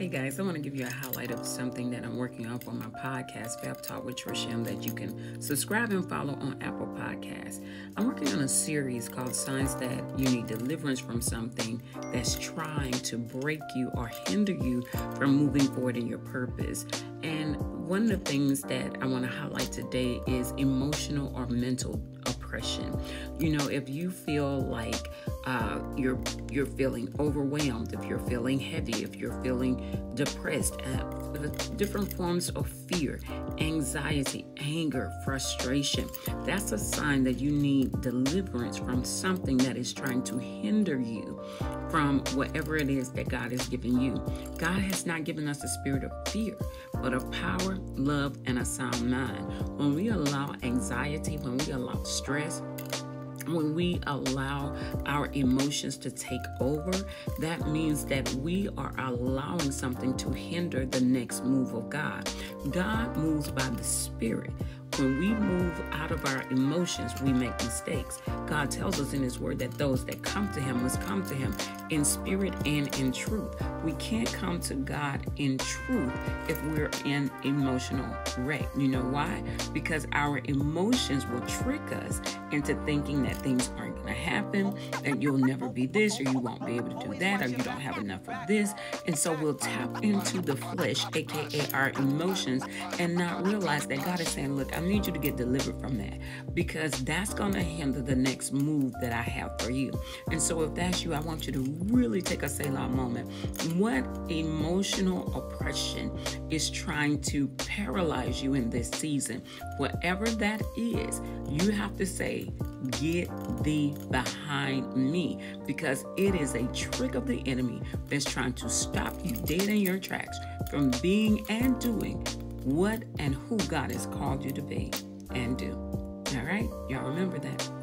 Hey guys, I want to give you a highlight of something that I'm working on for my podcast, Fab Talk with Trish M, that you can subscribe and follow on Apple Podcasts. I'm working on a series called Signs That You Need Deliverance from Something That's Trying to Break You or Hinder You from Moving Forward in Your Purpose. And one of the things that I want to highlight today is emotional or mental oppression. You know, if you feel like uh, you're you're feeling overwhelmed, if you're feeling heavy, if you're feeling depressed, uh, different forms of fear, anxiety, anger, frustration, that's a sign that you need deliverance from something that is trying to hinder you from whatever it is that God has given you. God has not given us a spirit of fear, but of power, love, and a sound mind. When we allow anxiety, when we allow stress, when we allow our emotions to take over, that means that we are allowing something to hinder the next move of God. God moves by the Spirit. When we move out of our emotions, we make mistakes. God tells us in His Word that those that come to Him must come to Him in spirit and in truth. We can't come to God in truth if we're in emotional wreck. You know why? Because our emotions will trick us into thinking that things aren't going to happen, that you'll never be this, or you won't be able to do that, or you don't have enough of this. And so we'll tap into the flesh, aka our emotions, and not realize that God is saying, Look, I need you to get delivered from that because that's going to hinder the next move that I have for you. And so, if that's you, I want you to really take a Selah moment. What emotional oppression is trying to paralyze you in this season? Whatever that is, you have to say, Get thee behind me because it is a trick of the enemy that's trying to stop you dead in your tracks from being and doing what and who God has called you to be and do. All right? Y'all remember that.